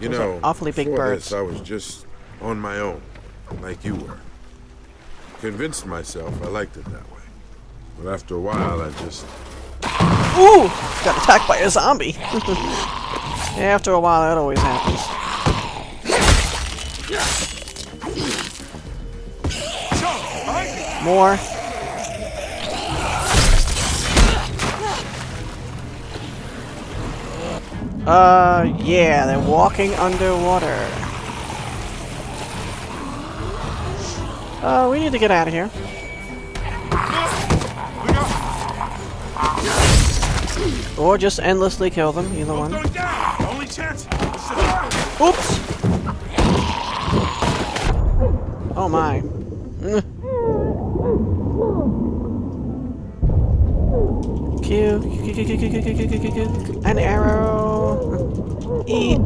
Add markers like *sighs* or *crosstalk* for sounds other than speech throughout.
You know, awfully big. This, I was just on my own, like you were. Convinced myself I liked it that way. But after a while, I just Ooh! Got attacked by a zombie. *laughs* after a while, that always happens. More. Uh, yeah, they're walking underwater. Uh, we need to get out of here. Or just endlessly kill them, either one. Oops! Oh my. Q, an arrow. Okay,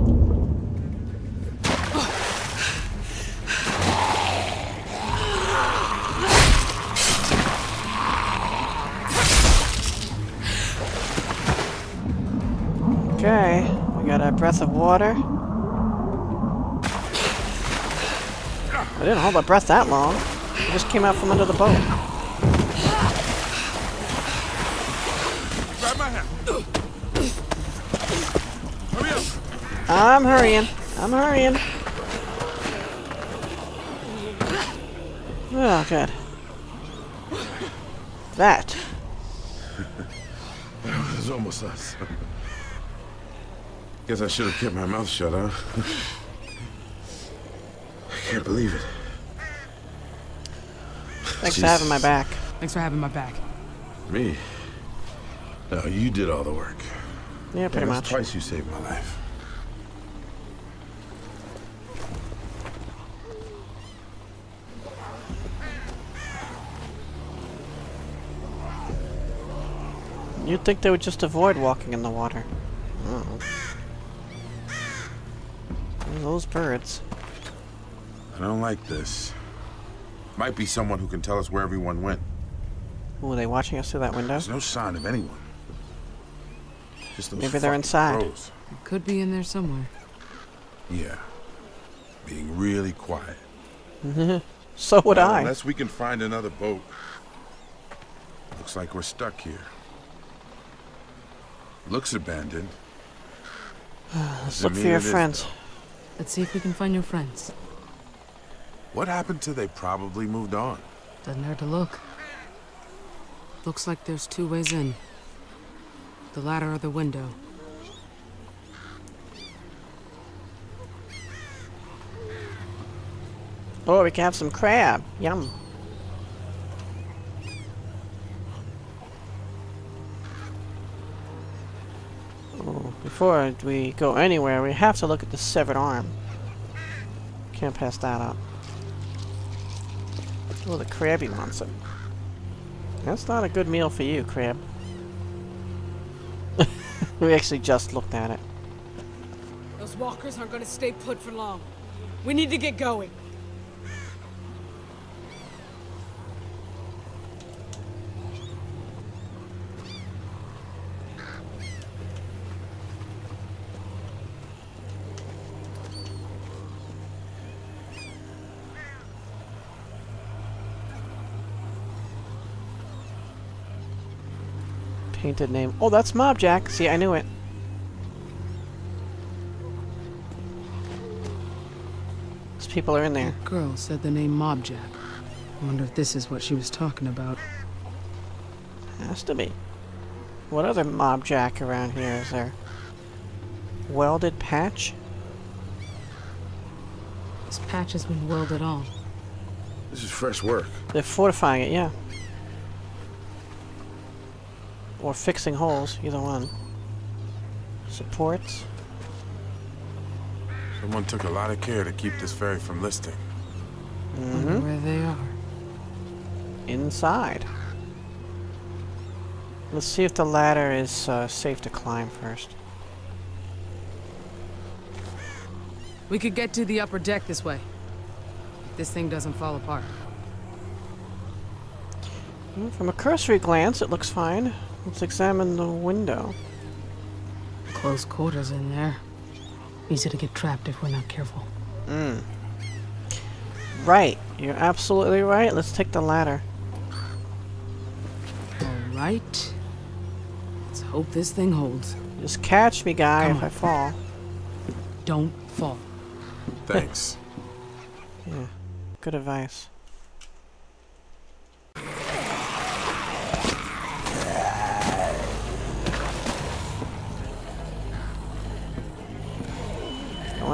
we got a breath of water. I didn't hold my breath that long. It just came out from under the boat. Grab my hand. Hurry up. I'm hurrying. I'm hurrying. Oh, God. That. *laughs* It was almost us. Guess I should have kept my mouth shut, huh? I can't believe it. Thanks for having my back. Thanks for having my back. Me? No, you did all the work. Yeah, pretty That's much. Twice you saved my life. You'd think they would just avoid walking in the water. Oh. Those birds. I don't like this. Might be someone who can tell us where everyone went. Ooh, are they watching us through that window? There's no sign of anyone. Just those Maybe they're inside. crows. It could be in there somewhere. Yeah. Being really quiet. *laughs* So would Well, I. Unless we can find another boat. Looks like we're stuck here. Looks abandoned. Let's look for your it is, friends. Let's see if we can find your friends. What happened to they probably moved on? Doesn't hurt to look. Looks like there's two ways in. The ladder or the window. Oh, we can have some crab. Yum. Oh, before we go anywhere, we have to look at the severed arm. Can't pass that up. Oh, the crabby wants it. That's not a good meal for you, crab. *laughs* we actually just looked at it. Those walkers aren't gonna stay put for long. We need to get going. Painted name. Oh, that's Mobjack. See, I knew it. These people are in there. That Girl said the name Mobjack. I wonder if this is what she was talking about. Has to be. What other Mobjack around here is there? Welded patch? This patch has been welded on. This is fresh work. They're fortifying it, yeah. Or fixing holes, either one. Supports. Someone took a lot of care to keep this ferry from listing. Wonder where they are. Inside. Let's see if the ladder is uh, safe to climb first. We could get to the upper deck this way. If this thing doesn't fall apart. From a cursory glance, it looks fine. Let's examine the window. Close quarters in there. Easy to get trapped if we're not careful. Hmm. Right. You're absolutely right. Let's take the ladder. All right. Let's hope this thing holds. Just catch me, guy, Come if on. I fall. Don't fall. Thanks. *laughs* Yeah. Good advice.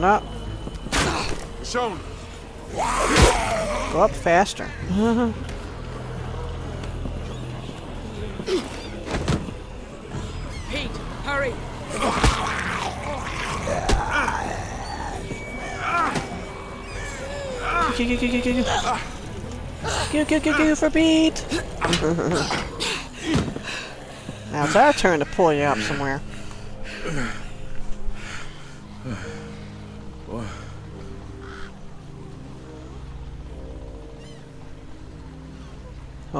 Up. Shown. Go up faster. Pete, hurry! Go, go, go, go, go, go for Pete. now it's our turn to pull you up somewhere.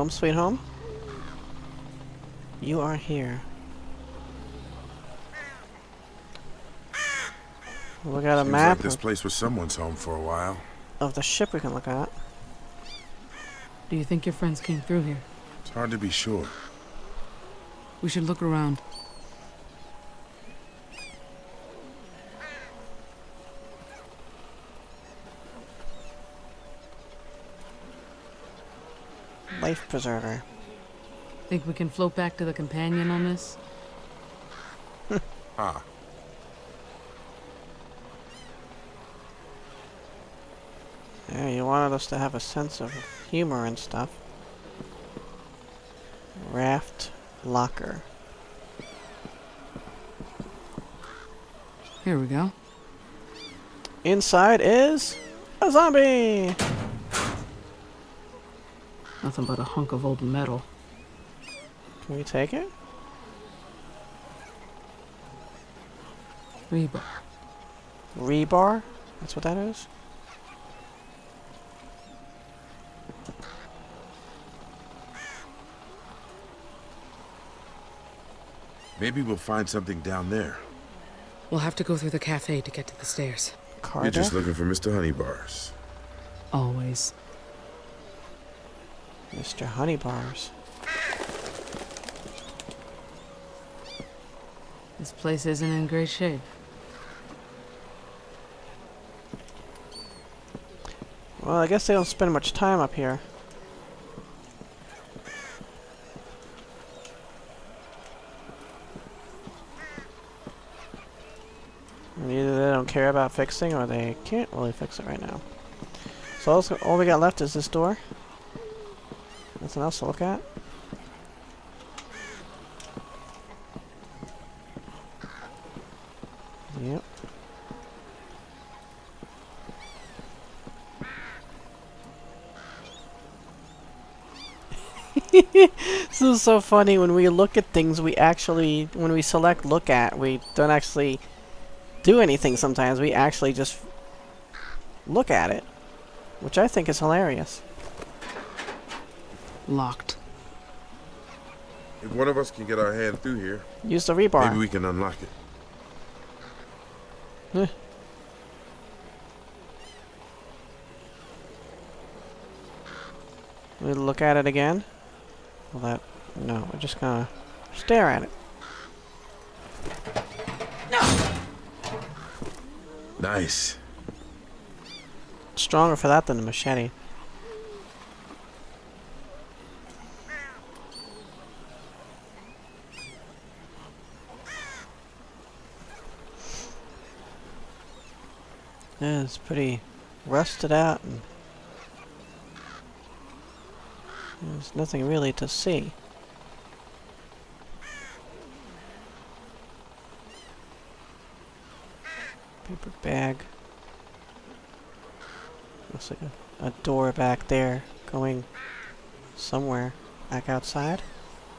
Home sweet home? You are here. We got a Seems map like this place was someone's home for a while. of the ship we can look at. Do you think your friends came through here? It's hard to be sure. We should look around. Life preserver. Think we can float back to the companion on this? *laughs* Ah, Yeah, you wanted us to have a sense of humor and stuff. Raft locker. Here we go. Inside is a zombie. Nothing but a hunk of old metal. Can we take it? Rebar. Rebar? That's what that is? maybe we'll find something down there. We'll have to go through the cafe to get to the stairs. Carter? You're just looking for Mr. Honeybars. Always. Mr. Honeybars. This place isn't in great shape. Well, I guess they don't spend much time up here. And either they don't care about fixing or they can't really fix it right now. So all we got left is this door. Nothing else to look at. Yep. *laughs* this is so funny when we look at things we actually when we select look at we don't actually do anything sometimes we actually just look at it which I think is hilarious Locked. If one of us can get our hand through here, use the rebar maybe we can unlock it. we look at it again well that no we're just gonna stare at it No. Nice. stronger for that than the machete Yeah, it's pretty rusted out and there's nothing really to see. Paper bag. Looks like a, a door back there going somewhere back outside.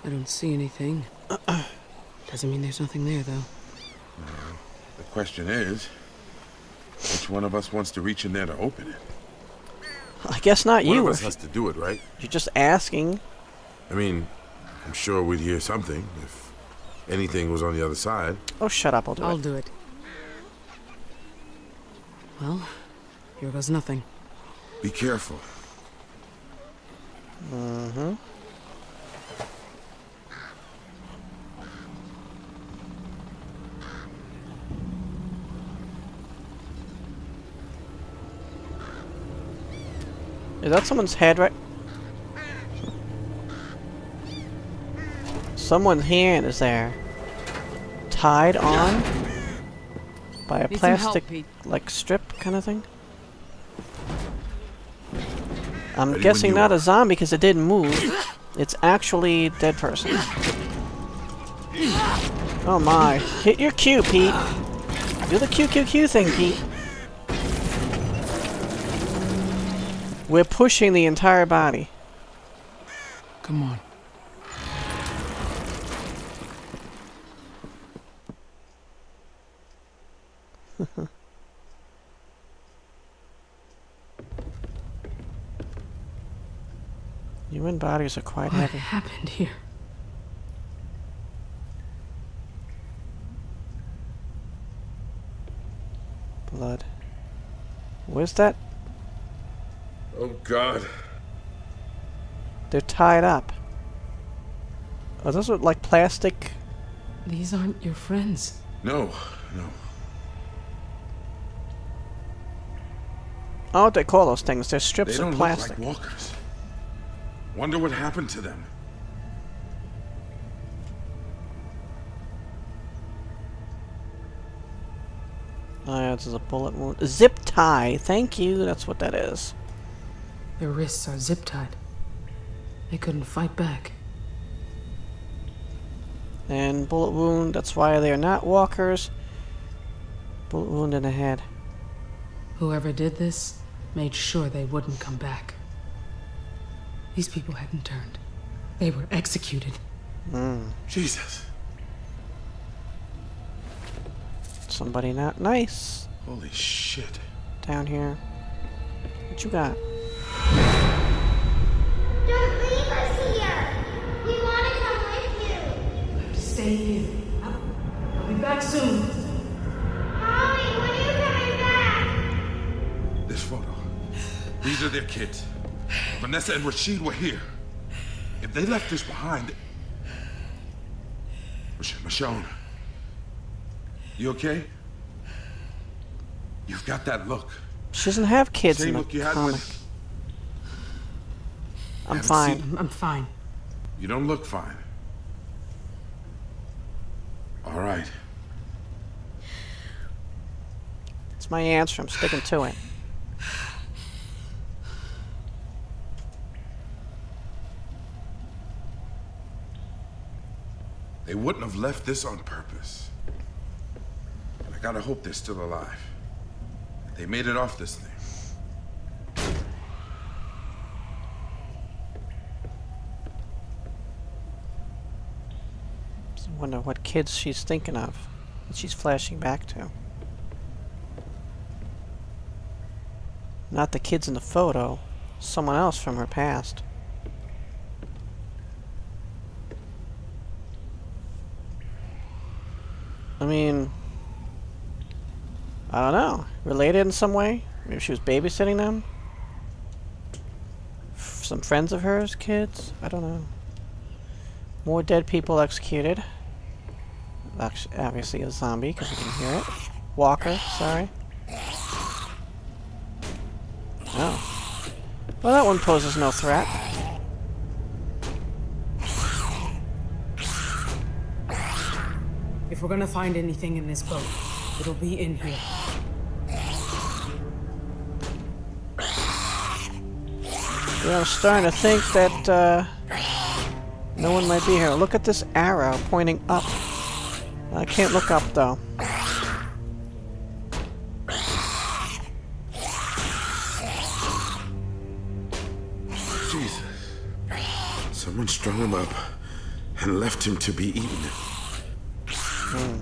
I don't see anything. *clears throat* Doesn't mean there's nothing there, though. The question is, which one of us wants to reach in there to open it? I guess not One you. of us has to do it, right? You're just asking. I mean, I'm sure we'd hear something if anything was on the other side. Oh, shut up! I'll do I'll it. do it. Well, here goes nothing. Be careful. Mm-hmm. Is that someone's head right? Someone's hand is there. Tied on by a Need some help, plastic-like strip kind of thing. I'm Ready guessing not are. a zombie because it didn't move. It's actually a dead person. Oh my. Hit your Q, Pete. Do the QQQ thing, Pete. We're pushing the entire body. Come on. *laughs* Human bodies are quite What heavy. happened here? Blood. Where's that? Oh, God. They're tied up. Oh, those are like plastic. These aren't your friends. No, no. I don't what they call those things. They're They strips don't of look plastic. like walkers. Wonder what happened to them. Oh, yeah, this is a bullet wound. Zip tie. Thank you. That's what that is. Their wrists are zip tied. They couldn't fight back. And bullet wound. That's why they're not walkers. Bullet wound in the head. Whoever did this made sure they wouldn't come back. These people hadn't turned. They were executed. Mm. Jesus. Somebody not nice Holy shit. down here. What you got? Don't leave us here. We want to come with you. Stay here. I'll, I'll be back soon. Mommy, when are you coming back? This photo. These are their kids. Vanessa and Rashid were here. If they left this behind. Mich- Michonne. You okay? You've got that look. She doesn't have kids Same in look you the had comic. when. I'm fine. seen- I'm fine. You don't look fine. All right. It's my answer. I'm sticking to it. They wouldn't have left this on purpose. And I gotta hope they're still alive. They made it off this thing. Wonder what kids she's thinking of. That she's flashing back to. Not the kids in the photo. Someone else from her past. I mean, I don't know. Related in some way? Maybe she was babysitting them? F- some friends of hers, kids? I don't know. More dead people executed. Obviously a zombie, because you can hear it. Walker, sorry. Oh. Well, that one poses no threat. If we're gonna find anything in this boat, it'll be in here. You know, I'm starting to think that, uh, no one might be here. Look at this arrow pointing up. I can't look up, though. Jesus. Someone strung him up and left him to be eaten. Hmm.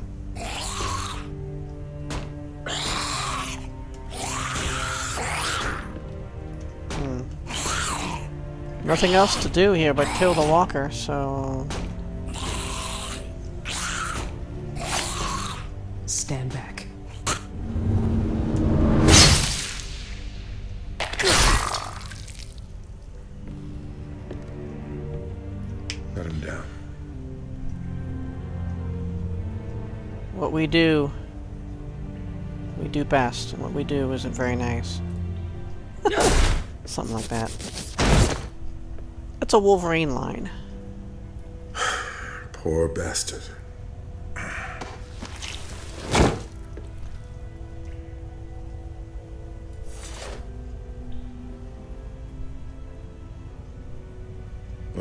Nothing else to do here but kill the walker, so... stand back. Cut him down. What we do, we do best, and what we do isn't very nice. Something like that. That's a Wolverine line. *sighs* Poor bastard.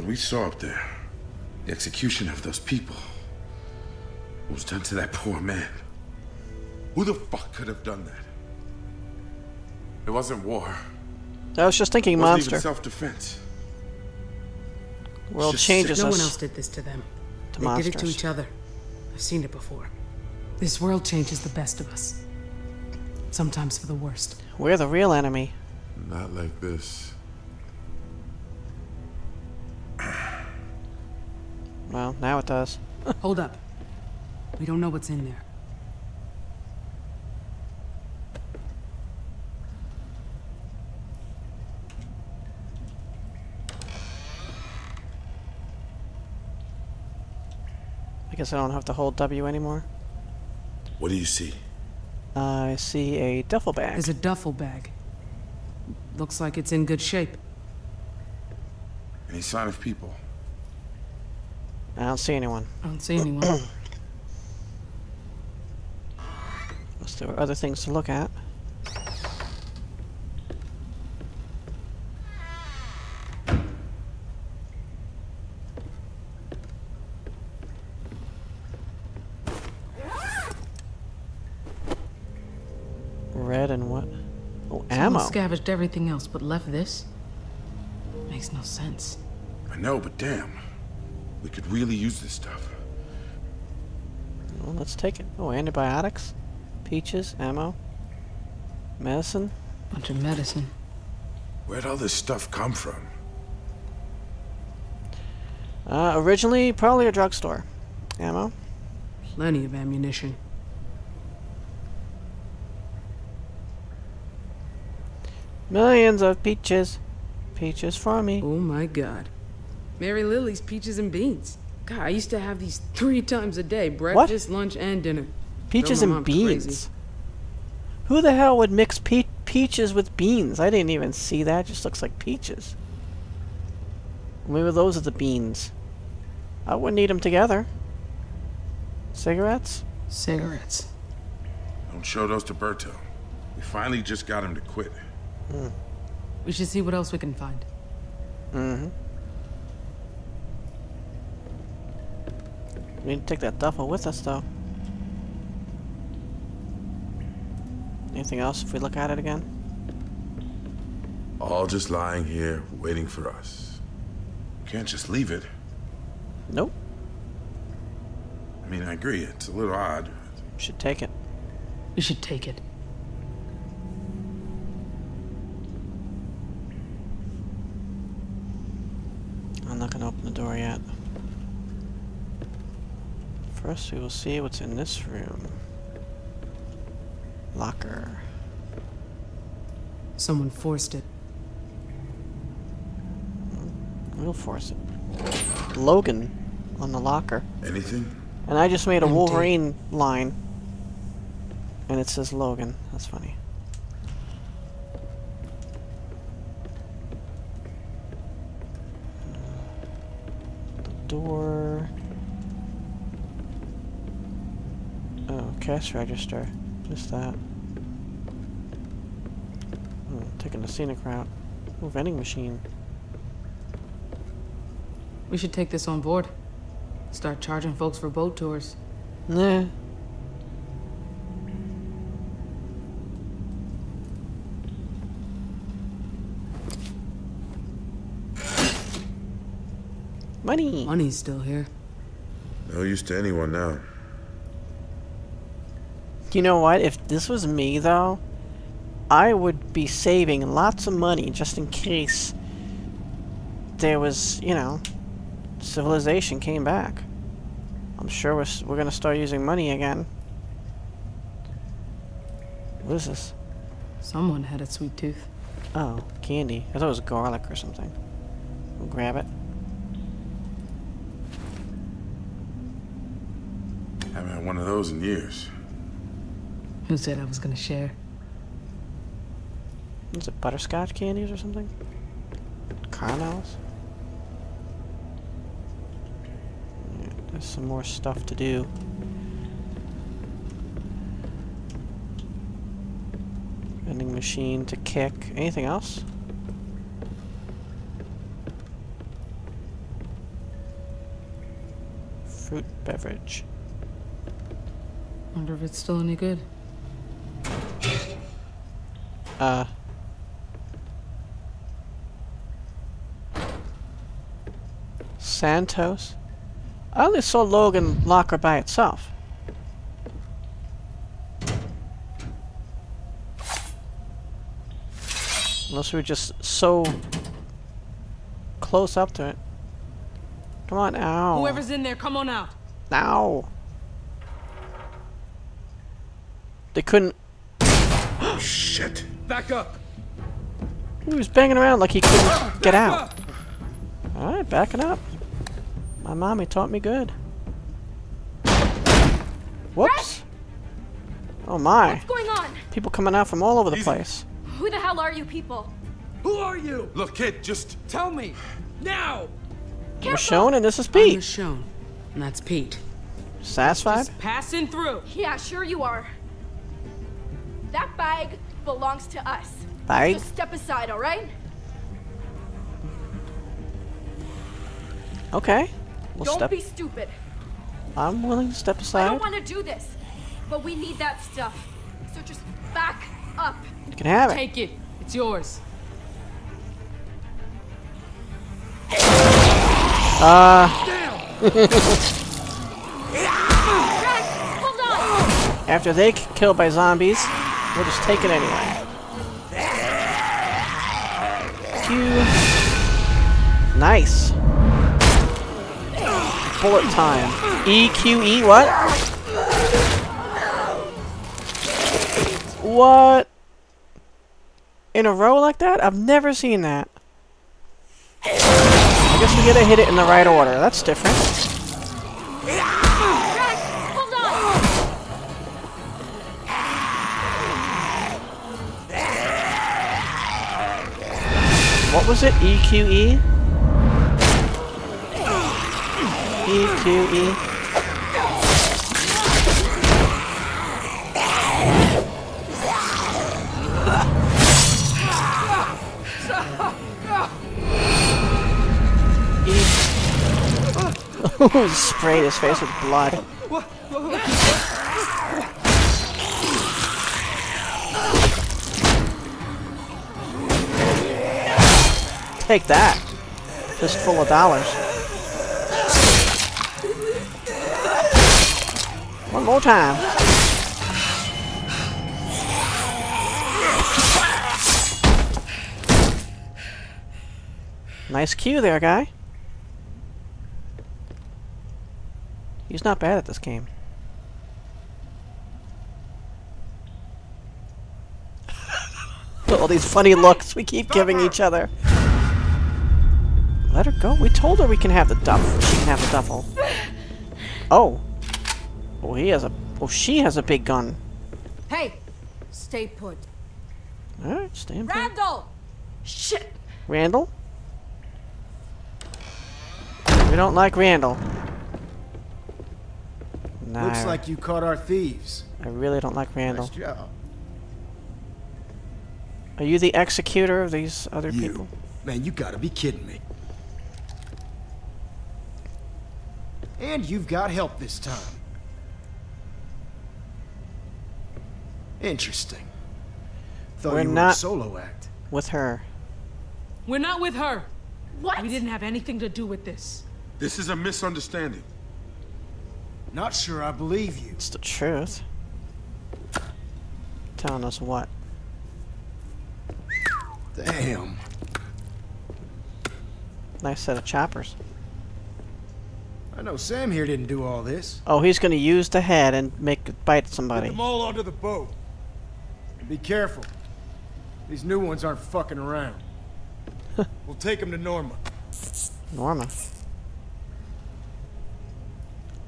What we saw up there, the execution of those people, what was done to that poor man. Who the fuck could have done that? It wasn't war. I was just thinking It wasn't monster. even self-defense. World just changes No us one else did this to them. to they monsters. did it to each other. I've seen it before. This world changes the best of us. Sometimes for the worst. We're the real enemy. Not like this. Now it does. *laughs* Hold up. We don't know what's in there. I guess I don't have to hold W anymore. What do you see? I see a duffel bag. There's a duffel bag. Looks like it's in good shape. Any sign of people? I don't see anyone. I don't see anyone. *clears throat* Unless there were other things to look at. Red and what? Oh, Someone ammo. scavenged everything else but left this? Makes no sense. I know, but damn. We could really use this stuff. Well, let's take it. Oh, antibiotics, peaches, ammo, medicine. Bunch of medicine. Where'd all this stuff come from? Uh, originally, probably a drugstore. Ammo. Plenty of ammunition. Millions of peaches. Peaches for me. Oh my god. Mary Lily's peaches and beans. God, I used to have these three times a day breakfast, lunch, and dinner. Peaches and beans. crazy. Who the hell would mix pe- peaches with beans? I didn't even see that. It just looks like peaches. Maybe those are the beans. I wouldn't eat them together. Cigarettes? Cigarettes. Don't show those to Berto. We finally just got him to quit. We should see what else we can find. Mm-hmm. We need to take that duffel with us, though. Anything else if we look at it again? All just lying here, waiting for us. Can't just leave it. Nope. I mean, I agree, it's a little odd. Should take it. We should take it. I'm not gonna open the door yet. First, we will see what's in this room. Locker. Someone forced it. We'll force it. Logan on the locker. Anything? And I just made a Empty. Wolverine line. And it says Logan. That's funny. The door. Oh, cash register. Just that. Oh, taking the scenic route. Oh, vending machine. We should take this on board. Start charging folks for boat tours. Nah. Money. Money's still here. No use to anyone now. You know what? If this was me, though, I would be saving lots of money just in case there was, you know, civilization came back. I'm sure we're, we're going to start using money again. What is this? Someone had a sweet tooth. Oh, candy. I thought it was garlic or something. We'll grab it. Haven't had one of those in years. Who said I was gonna share? Is it butterscotch candies or something? Caramels? Yeah, there's some more stuff to do. Vending machine to kick. Anything else? Fruit beverage. Wonder if it's still any good. Uh. Santos? I only saw Logan lock her by itself. Unless we were just so close up to it. Come on now. Whoever's in there, come on out. Now. They couldn't. oh, *gasps* Shit. Back up. He was banging around like he couldn't get out. Alright, backing up. My mommy taught me good. Whoops. Oh my. What's going on? People coming out from all over the Easy. place. Who the hell are you people? Who are you? Look, kid, just Tell me. Now. We're shown and this is I'm Pete. Michonne, and that's Pete. Satisfied? Just passing through. Yeah, sure you are. That bag belongs to us. Bye. So step aside, all right? Okay. We'll Don't step. be stupid. I'm willing to step aside. I don't want to do this, but we need that stuff. So just back up. You can have it. Take it. It's yours. Uh, *laughs* Rex, after they get killed by zombies, we'll just take it anyway. Q. Nice. Bullet time. E Q E what? What? In a row like that? I've never seen that. I guess we gotta hit it in the right order. That's different. What was it? E Q E? E Q E. *laughs* E. *laughs* Sprayed his face with blood. Take that. Just full of dollars. One more time. Nice cue there, guy. He's not bad at this game. *laughs* All these funny looks we keep giving each other. Let her go. We told her we can have the duff. She can have the duffel. Oh. Oh, he has a. Oh, she has a big gun. Hey, stay put. All right, stay put. Randall! Shit! Randall. We don't like Randall. Nah, Looks like you caught our thieves. I really don't like Randall. Nice job. Are you the executor of these other You. people? Man, you gotta be kidding me. And you've got help this time. Interesting. Thought We're you were a solo act. With her. We're not with her. What? We didn't have anything to do with this. This is a misunderstanding. Not sure I believe you. It's the truth. Telling us what? Damn. Nice set of choppers. I know Sam here didn't do all this. Oh, he's gonna use the head and make it bite somebody. Them all onto the boat. Be careful. These new ones aren't fucking around. *laughs* We'll take them to Norma. Norma.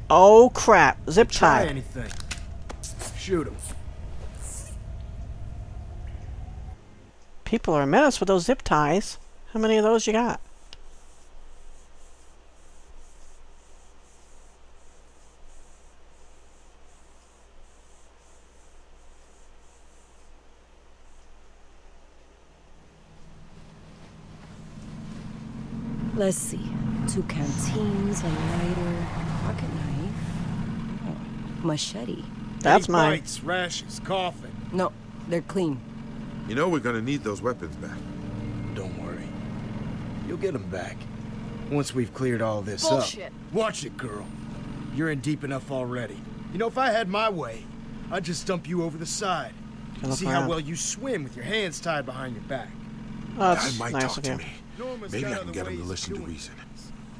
Oh crap! Zip tie. Try anything. Shoot him. People are a menace with those zip ties. How many of those you got? Let's see. Two canteens, a lighter, pocket knife, oh, machete. That's Any mine. Bites, rashes, coughing. No, they're clean. You know we're gonna need those weapons back. Don't worry. You'll get them back. Once we've cleared all this Bullshit. up. Watch it, girl. You're in deep enough already. You know, if I had my way, I'd just dump you over the side. Can See how around. well you swim with your hands tied behind your back. Oh, Guy that's might nice talk of to you. me. Norma's Maybe I can get him to listen to reason.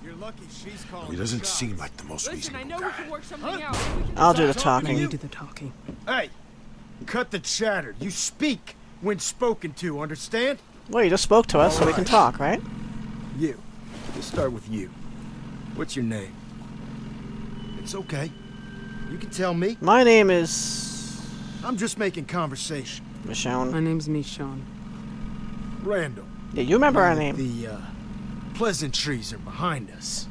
You're lucky she's calling He doesn't seem like the most Listen, I reasonable know we guy. can work something Huh? out. We can I'll do the talking. You you. do the talking. Hey, cut the chatter. You speak when spoken to, understand? Well, you just spoke to us, so we can talk, right? You. We'll start with you. What's your name? It's okay. You can tell me. My name is I'm just making conversation. Michonne. My name's Michonne. Randall. Yeah, you remember our name. The uh, pleasantries are behind us.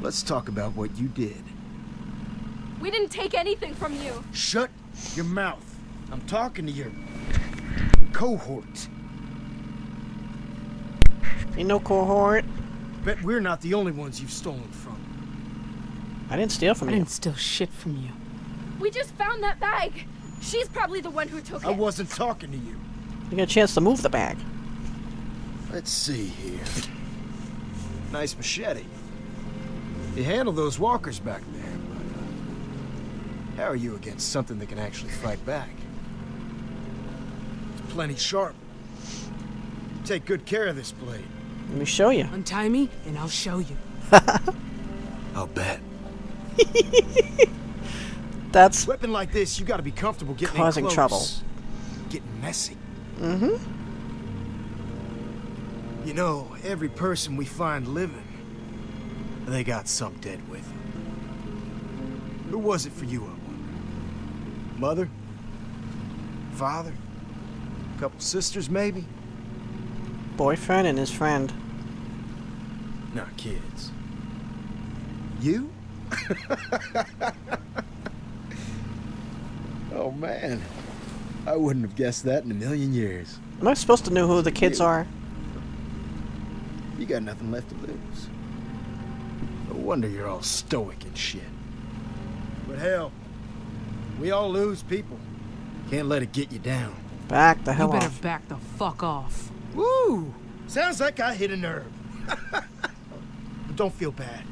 Let's talk about what you did. We didn't take anything from you. Shut your mouth. I'm talking to your cohort. Ain't no cohort. Bet we're not the only ones you've stolen from. I didn't steal from I you. didn't steal shit from you. We just found that bag. She's probably the one who took I it. I wasn't talking to you. You got a chance to move the bag. Let's see here. Nice machete. You handled those walkers back there, but uh, how are you against something that can actually fight back? It's plenty sharp. Take good care of this blade. Let me show you. Untie me, and I'll show you. *laughs* I'll bet. *laughs* That's Weapon like this, you gotta be comfortable getting in Causing close. trouble. Getting messy. Mm-hmm. You know, every person we find living, they got some dead with them. Who was it for you, I wonder? Mother? Father? Couple sisters, maybe? boyfriend and his friend. Not kids. You? *laughs* oh, man. I wouldn't have guessed that in a million years. Am I supposed to know who the kids are? You got nothing left to lose. No wonder you're all stoic and shit. But hell, we all lose people. Can't let it get you down. Back the hell You hell better off. back the fuck off. Woo! Sounds like I hit a nerve. *laughs* but don't feel bad.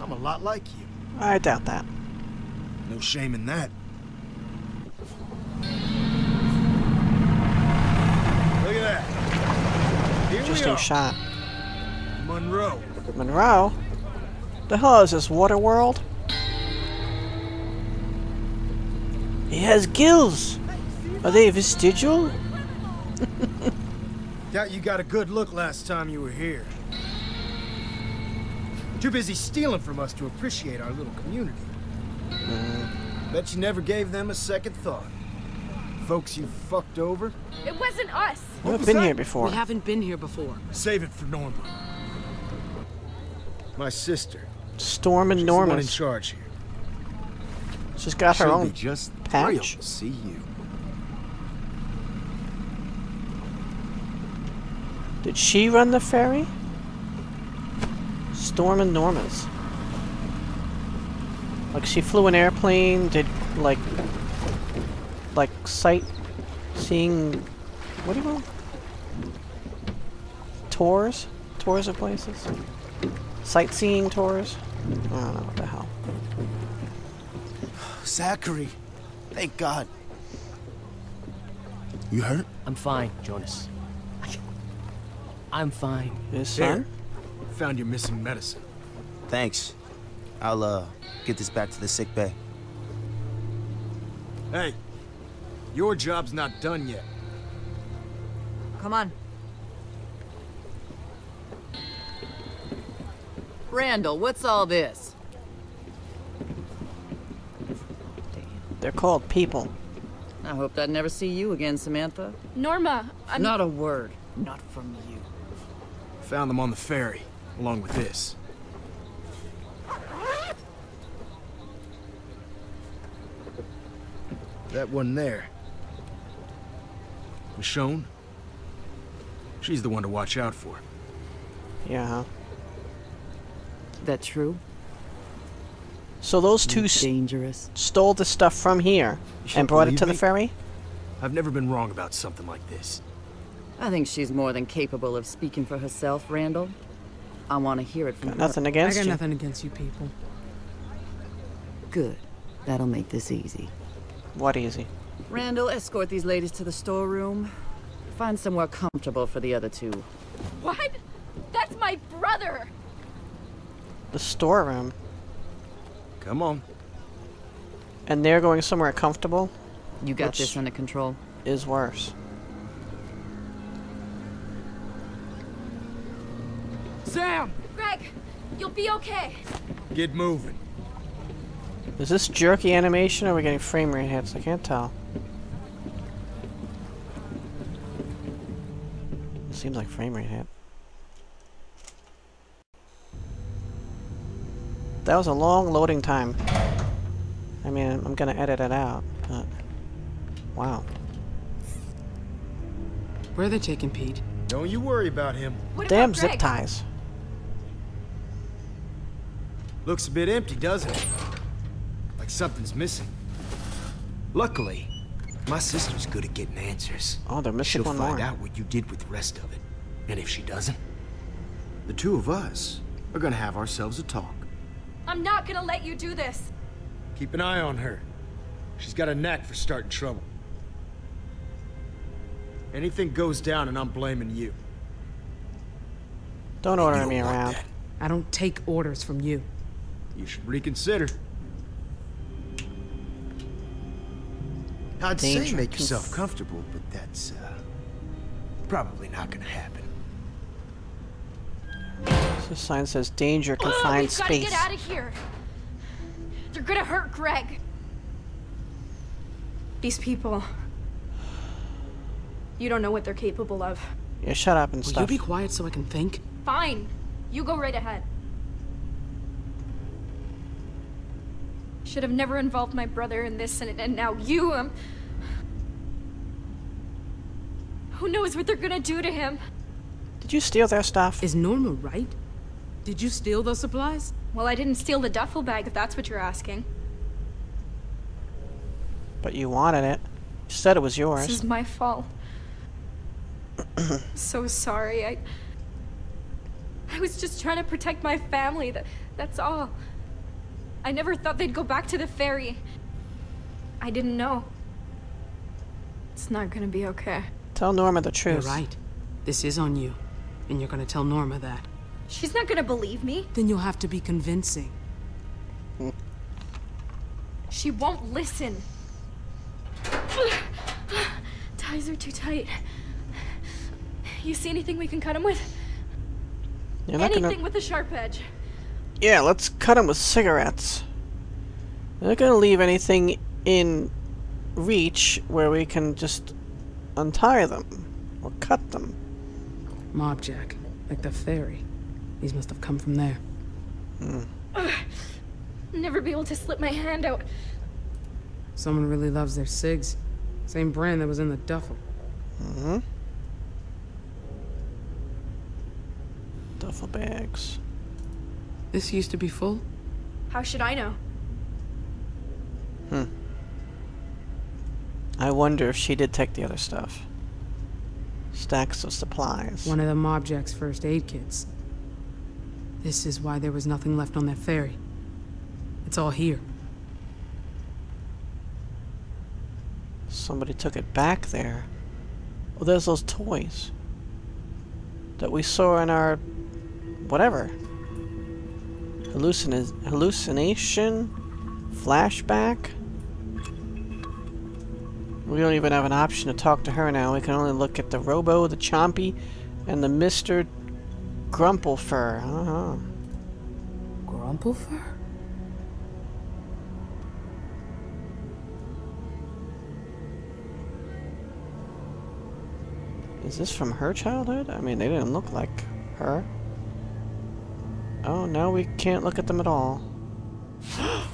I'm a lot like you. I doubt that. No shame in that. Look at that. Here we Interesting are, shot. Monroe. Monroe? The hell is this, Water World? He has gills! Are they vestigial? *laughs* Doubt you got a good look last time you were here. Too busy stealing from us to appreciate our little community. Mm. Bet you never gave them a second thought. Folks you fucked over, It wasn't us. I've been that? here before. We haven't been here before. save it for Norma. My sister. Storm and one in charge here. She's got her She'll own just patch. see you. Did she run the ferry? Storm and Normus. Like she flew an airplane, did like like sight seeing what do you call? Tours? Tours of places? Sightseeing tours? I don't know what the hell. *sighs* Zachary. Thank God. You hurt? I'm fine, Jonas. I'm fine. His Here. Found your missing medicine. Thanks. I'll, uh, get this back to the sick bay. Hey, your job's not done yet. Come on. Randall, what's all this? They're called people. I hope I'd never see you again, Samantha. Norma, I'm... Not a word. Not from you. Found them on the ferry, along with this. That one there. Michonne? She's the one to watch out for. Yeah. Huh? That true? So those two Dangerous. stole the stuff from here and brought it believe to the ferry? I've never been wrong about something like this. I think she's more than capable of speaking for herself, Randall. I want to hear it from Got her. nothing against you. I against got you. nothing against you people. Good. That'll make this easy. What easy? Randall, escort these ladies to the storeroom. Find somewhere comfortable for the other two. What? That's my brother! The storeroom. Come on. And they're going somewhere comfortable You got Which- this under control. is worse. Sam! Greg, you'll be okay. Get moving. Is this jerky animation or are we getting frame rate hits? I can't tell. It seems like frame rate hit. That was a long loading time. I mean, I'm gonna edit it out, but... Wow. Where are they taking Pete? Don't you worry about him. What Damn about zip ties. Looks a bit empty, doesn't it? Like something's missing. Luckily, my sister's good at getting answers. Oh, they're missing She'll one find more. out what you did with the rest of it. And if she doesn't, the two of us are gonna have ourselves a talk. I'm not gonna let you do this. Keep an eye on her. She's got a knack for starting trouble. Anything goes down and I'm blaming you. Don't order don't me around. that. I don't take orders from you. You should reconsider. I'd say make yourself comfortable, but that's uh, probably not gonna happen. This sign says danger, confined we've gotta space. get out of here. They're gonna hurt Greg. These people. You don't know what they're capable of. Yeah, shut up and Will you be quiet so I can think? Fine. You go right ahead. Should have never involved my brother in this, and, and now you, um... Who knows what they're gonna do to him? Did you steal their stuff? Is Norma right? Did you steal those supplies? Well, I didn't steal the duffel bag, if that's what you're asking. But you wanted it. You said it was yours. This yours. is my fault. *clears throat* so sorry. I... I was just trying to protect my family, that, that's all. I never thought they'd go back to the ferry. I didn't know. It's not gonna be okay. Tell Norma the truth. You're right. This is on you. And you're gonna tell Norma that. She's not gonna believe me. Then you'll have to be convincing. She won't listen. Ties are too tight. You see anything we can cut him with? You're Anything gonna. with a sharp edge. Yeah, let's cut him with cigarettes. You're not gonna leave anything in reach where we can just untie them or cut them. Mobjack, like the ferry. These must have come from there. Never be able to slip my hand out. Someone really loves their cigs. Same brand that was in the duffel. Mm-hmm. Duffel bags. This used to be full? How should I know? Hmm. I wonder if she did take the other stuff. Stacks of supplies. One of the Mobjack's first aid kits. This is why there was nothing left on that ferry. It's all here. Somebody took it back there. Oh, there's those toys that we saw in our whatever hallucina- hallucination flashback. We don't even have an option to talk to her now. We can only look at the Robo, the Chompy, and the Mister Grumplefur, uh-huh. Is this from her childhood? I mean, they didn't look like her. Oh, now we can't look at them at all. *gasps* *gasps* *gasps*